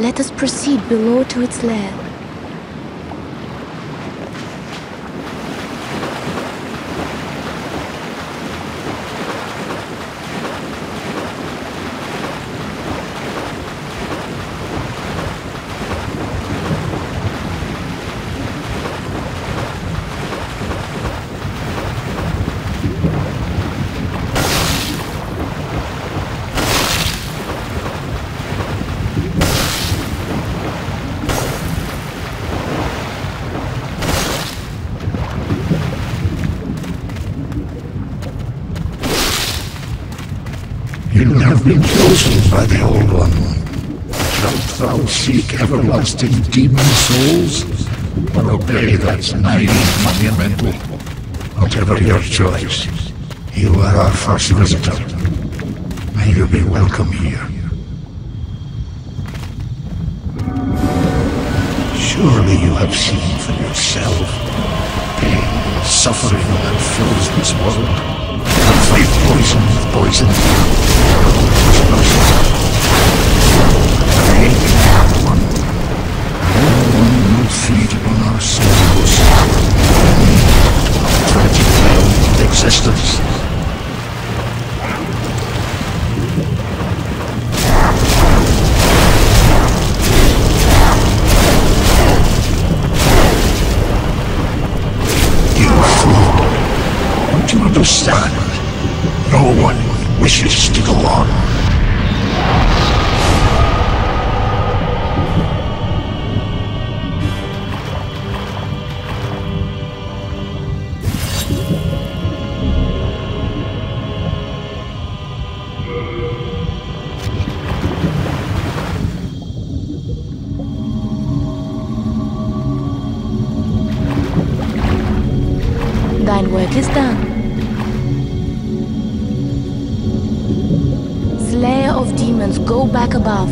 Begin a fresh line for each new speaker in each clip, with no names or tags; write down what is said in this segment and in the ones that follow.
Let us proceed below to its lair.
You have been chosen by the Old One. Shalt thou seek everlasting demon souls, or obey that naive monumental? Whatever your choice, you are our first visitor. May you be welcome here. Surely you have seen for yourself pain suffering that fills this world. Fight poison poison. One. One will feed upon our souls. Existence.
Done. Slayer of demons, go back above.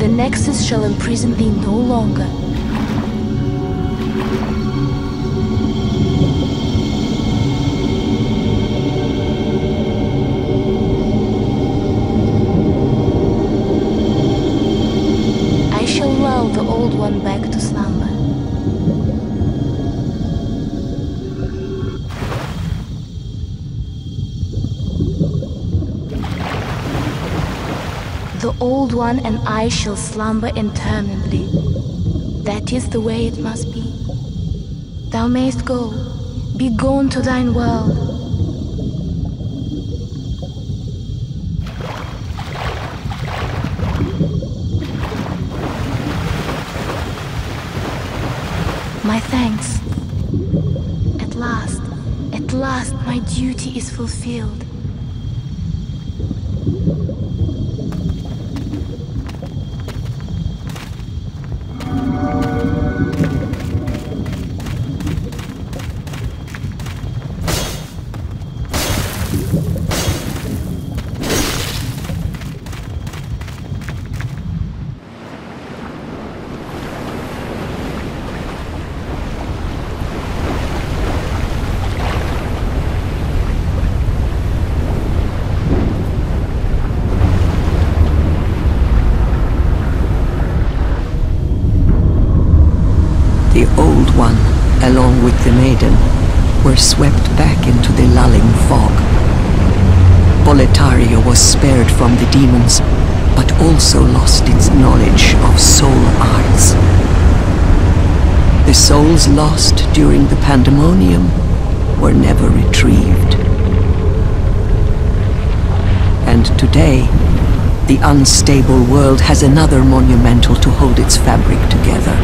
The Nexus shall imprison thee no longer. One and I shall slumber interminably. That is the way it must be. Thou mayst go. Be gone to thine world. My thanks. At last, at last, my duty is fulfilled.
The Maiden, were swept back into the lulling fog. Boletaria was spared from the demons, but also lost its knowledge of soul arts. The souls lost during the pandemonium were never retrieved. And today, the unstable world has another monumental to hold its fabric together.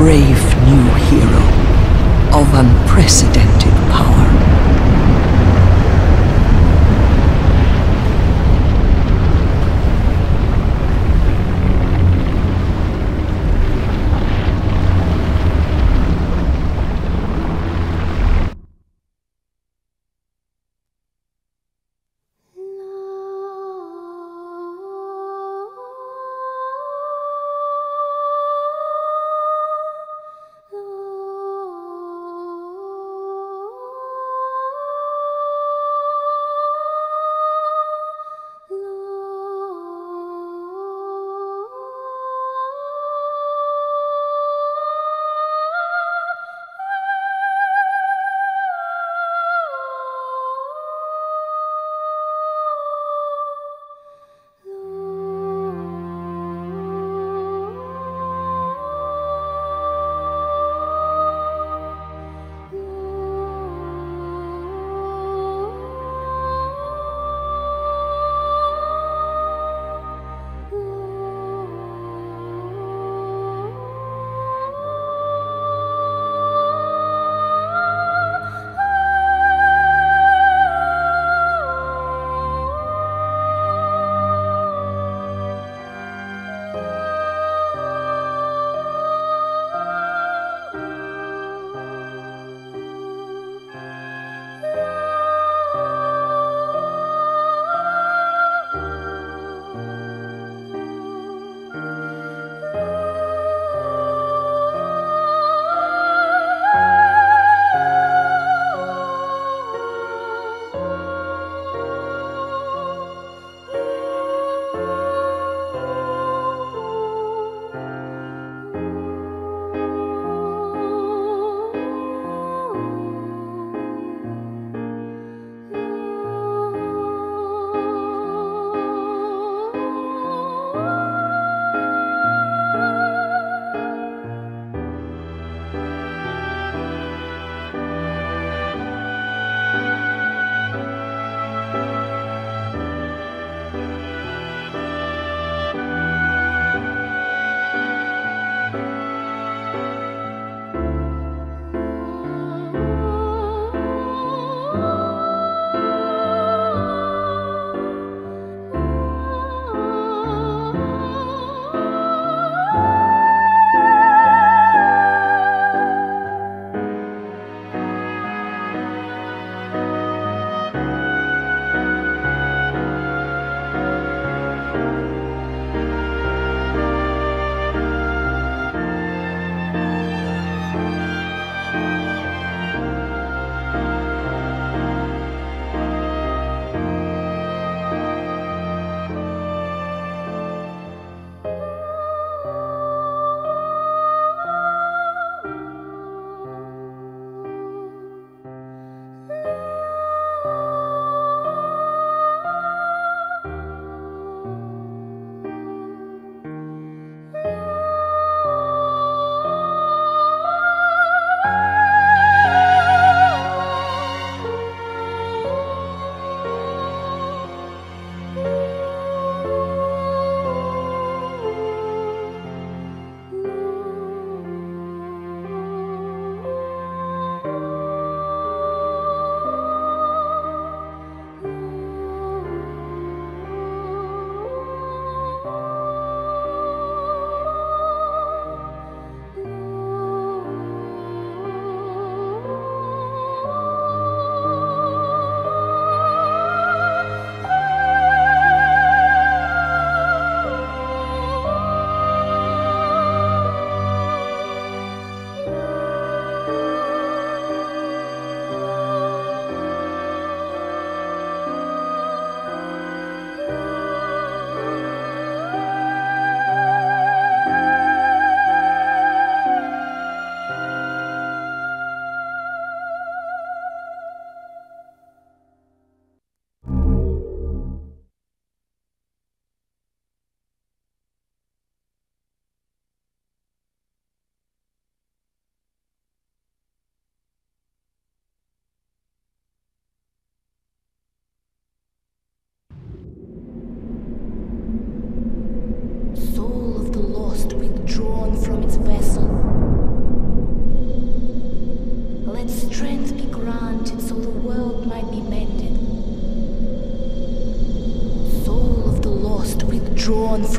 Brave new hero of unprecedented power.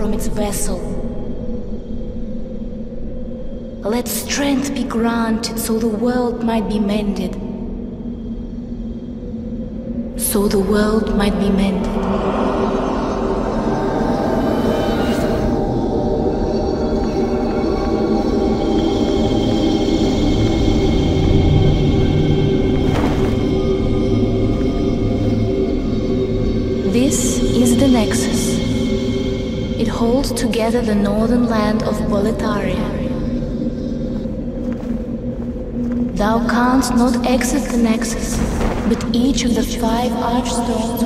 From its vessel. Let strength be granted so the world might be mended. So the world might be mended. This is the Nexus. It holds together the northern land of Boletaria. Thou canst not exit the Nexus, but each of the five archstones